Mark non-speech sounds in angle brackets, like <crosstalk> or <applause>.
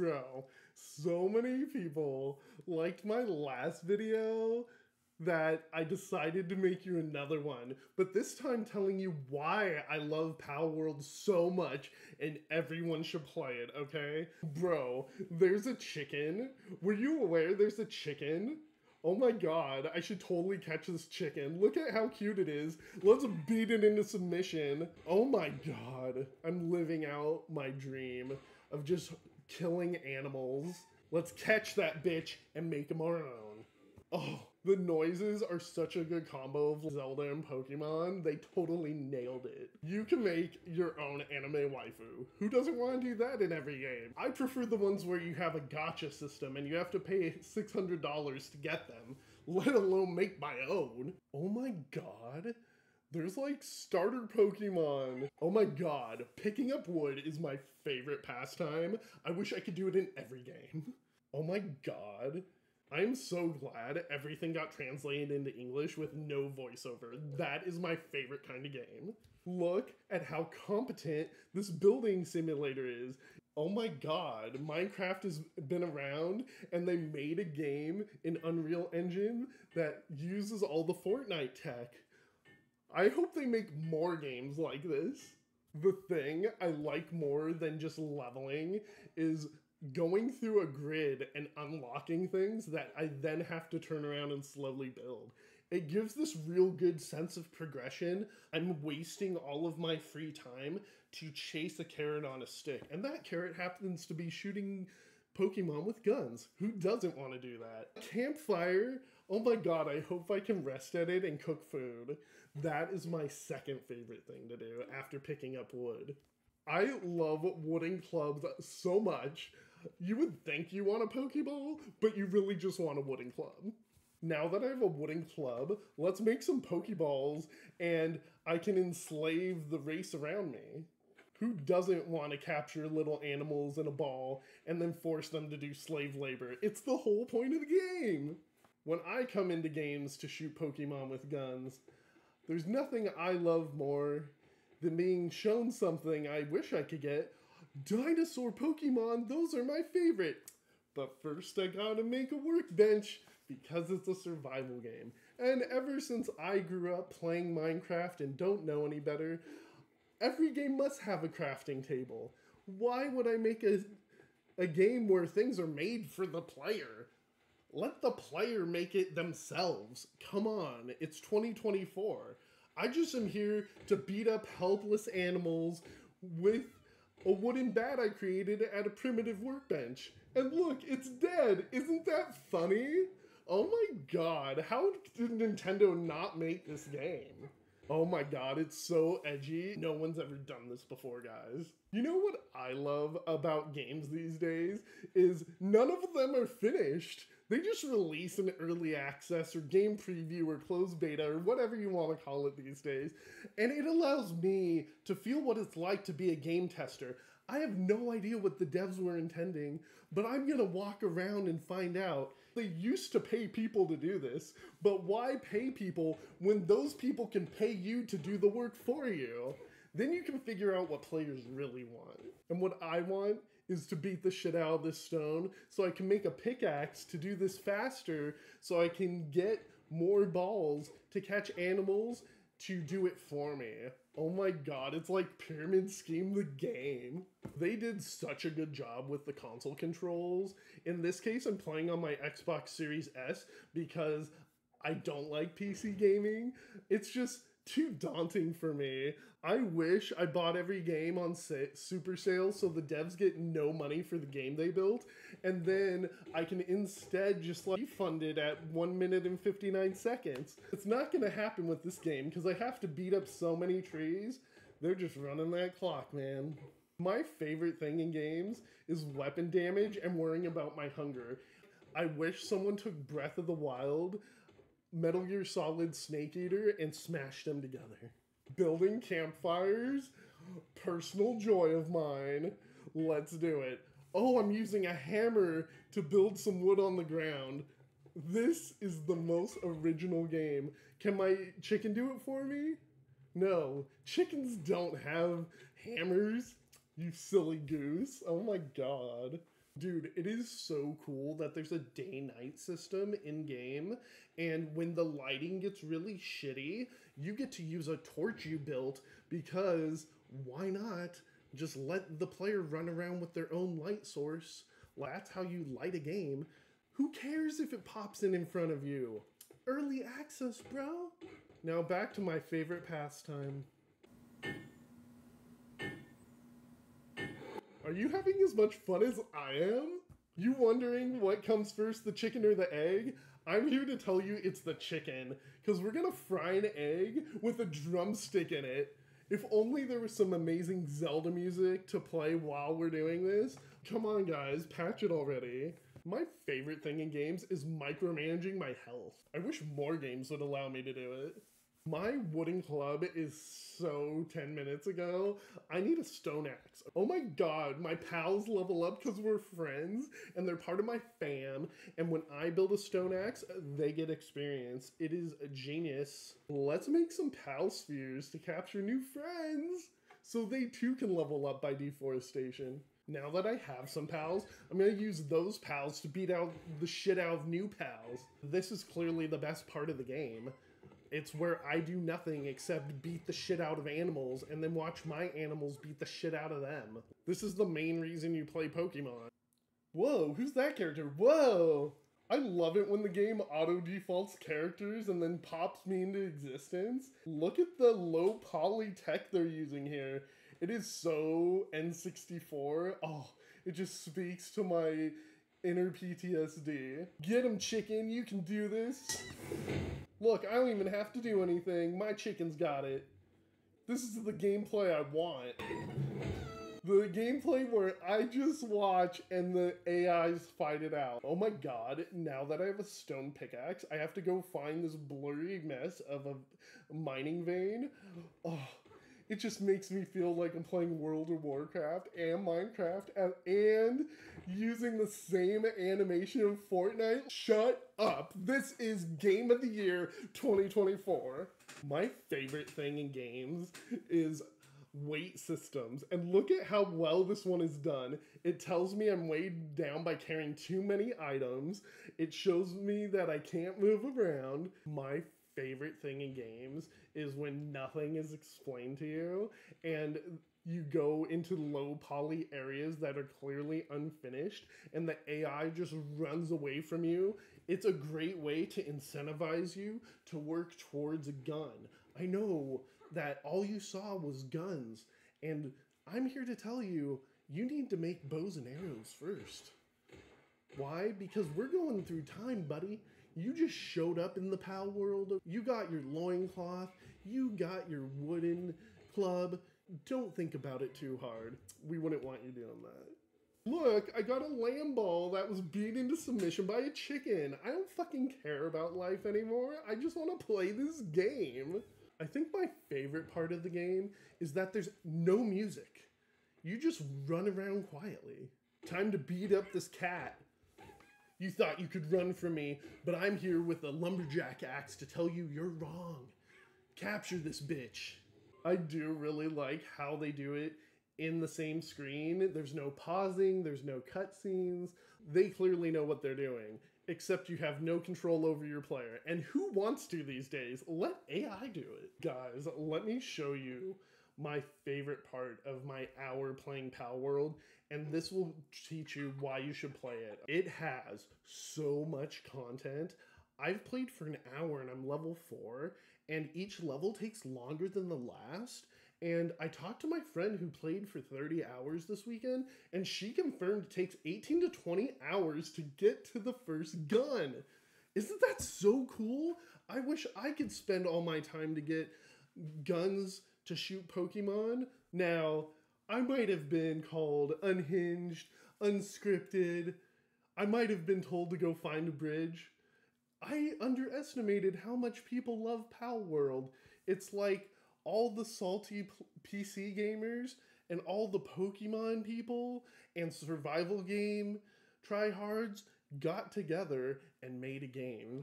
Bro, so many people liked my last video that I decided to make you another one, but this time telling you why I love Palworld so much and everyone should play it, okay? Bro, there's a chicken. Were you aware there's a chicken? Oh my god, I should totally catch this chicken. Look at how cute it is. Let's beat it into submission. Oh my god, I'm living out my dream of just killing animals. Let's catch that bitch and make him our own. Oh, the noises are such a good combo of Zelda and Pokemon. They totally nailed it. You can make your own anime waifu. Who doesn't want to do that in every game? I prefer the ones where you have a gacha system and you have to pay $600 to get them, <laughs> let alone make my own. Oh my god. There's like starter Pokemon. Oh my god, picking up wood is my favorite pastime. I wish I could do it in every game. <laughs> Oh my god. I'm so glad everything got translated into English with no voiceover. That is my favorite kind of game. Look at how competent this building simulator is. Oh my god, Minecraft has been around and they made a game in Unreal Engine that uses all the Fortnite tech. I hope they make more games like this. The thing I like more than just leveling is going through a grid and unlocking things that I then have to turn around and slowly build. It gives this real good sense of progression. I'm wasting all of my free time to chase a carrot on a stick, and that carrot happens to be shooting Pokemon with guns. Who doesn't want to do that? Campfire. Oh my god, I hope I can rest at it and cook food. That is my second favorite thing to do after picking up wood. I love wooden clubs so much. You would think you want a Pokeball, but you really just want a wooden club. Now that I have a wooden club, let's make some Pokeballs and I can enslave the race around me. Who doesn't want to capture little animals in a ball and then force them to do slave labor? It's the whole point of the game! When I come into games to shoot Pokemon with guns, there's nothing I love more than being shown something I wish I could get Dinosaur Pokemon, those are my favorite. But first I gotta make a workbench because it's a survival game. And ever since I grew up playing Minecraft and don't know any better, every game must have a crafting table. Why would I make a, a game where things are made for the player? Let the player make it themselves. Come on, it's 2024. I just am here to beat up helpless animals with a wooden bat I created at a primitive workbench. And look, it's dead. Isn't that funny? Oh my god, how did Nintendo not make this game? Oh my god, it's so edgy. No one's ever done this before, guys. You know what I love about games these days is none of them are finished. They just release an early access or game preview or closed beta or whatever you want to call it these days, and it allows me to feel what it's like to be a game tester. I have no idea what the devs were intending, but I'm gonna walk around and find out. They used to pay people to do this, but why pay people when those people can pay you to do the work for you? Then you can figure out what players really want. And what I want is to beat the shit out of this stone so I can make a pickaxe to do this faster so I can get more balls to catch animals to do it for me. Oh my god, it's like Pyramid Scheme the game. They did such a good job with the console controls. In this case, I'm playing on my Xbox Series S because I don't like PC gaming. It's just too daunting for me. I wish I bought every game on sa- super sale so the devs get no money for the game they built, and then I can instead just like fund it at 1 minute and 59 seconds. It's not gonna happen with this game because I have to beat up so many trees. They're just running that clock, man. My favorite thing in games is weapon damage and worrying about my hunger. I wish someone took Breath of the Wild Metal Gear Solid Snake Eater and smash them together. Building campfires, personal joy of mine. Let's do it. Oh, I'm using a hammer to build some wood on the ground. This is the most original game. Can my chicken do it for me? No, chickens don't have hammers. You silly goose. Oh my god. Dude, it is so cool that there's a day night system in game, and when the lighting gets really shitty, you get to use a torch you built because why not just let the player run around with their own light source? That's how you light a game. Who cares if it pops in in front of you? Early access, bro. Now back to my favorite pastime. Are you having as much fun as I am? You wondering what comes first, the chicken or the egg? I'm here to tell you it's the chicken, because we're gonna fry an egg with a drumstick in it. If only there was some amazing Zelda music to play while we're doing this. Come on, guys, patch it already. My favorite thing in games is micromanaging my health. I wish more games would allow me to do it. My wooden club is so 10 minutes ago. I need a stone axe. Oh my god, my pals level up because we're friends and they're part of my fam. And when I build a stone axe, they get experience. It is a genius. Let's make some pal spheres to capture new friends so they too can level up by deforestation. Now that I have some pals, I'm gonna use those pals to beat out the shit out of new pals. This is clearly the best part of the game. It's where I do nothing except beat the shit out of animals and then watch my animals beat the shit out of them. This is the main reason you play Pokemon. Whoa, who's that character? Whoa! I love it when the game auto defaults characters and then pops me into existence. Look at the low poly tech they're using here. It is so N64. Oh, it just speaks to my inner PTSD. Get him, chicken, you can do this. Look, I don't even have to do anything. My chicken's got it. This is the gameplay I want. The gameplay where I just watch and the AIs fight it out. Oh my god, now that I have a stone pickaxe, I have to go find this blurry mess of a mining vein. Oh, it just makes me feel like I'm playing World of Warcraft and Minecraft and, and using the same animation of Fortnite. Shut up. This is Game of the Year 2024. My favorite thing in games is weight systems. And look at how well this one is done. It tells me I'm weighed down by carrying too many items. It shows me that I can't move around. My favorite thing in games is when nothing is explained to you and you go into low poly areas that are clearly unfinished and the AI just runs away from you. It's a great way to incentivize you to work towards a gun. I know that all you saw was guns, and I'm here to tell you you need to make bows and arrows first. Why? Because we're going through time, buddy. You just showed up in the Palworld. You got your loincloth. You got your wooden club. Don't think about it too hard. We wouldn't want you doing that. Look, I got a Lamball that was beat into submission by a chicken. I don't fucking care about life anymore. I just want to play this game. I think my favorite part of the game is that there's no music. You just run around quietly. Time to beat up this cat. You thought you could run from me, but I'm here with a lumberjack axe to tell you you're wrong. Capture this bitch. I do really like how they do it in the same screen. There's no pausing, there's no cutscenes. They clearly know what they're doing, except you have no control over your player. And who wants to these days? Let AI do it. Guys, let me show you my favorite part of my hour playing Palworld, and this will teach you why you should play it. It has so much content. I've played for an hour and I'm level four, and each level takes longer than the last. And I talked to my friend who played for 30 hours this weekend, and she confirmed it takes 18 to 20 hours to get to the first gun. Isn't that so cool? I wish I could spend all my time to get guns to shoot Pokemon. Now, I might have been called unhinged, unscripted. I might have been told to go find a bridge. I underestimated how much people love Palworld. It's like all the salty PC gamers and all the Pokemon people and survival game tryhards got together and made a game.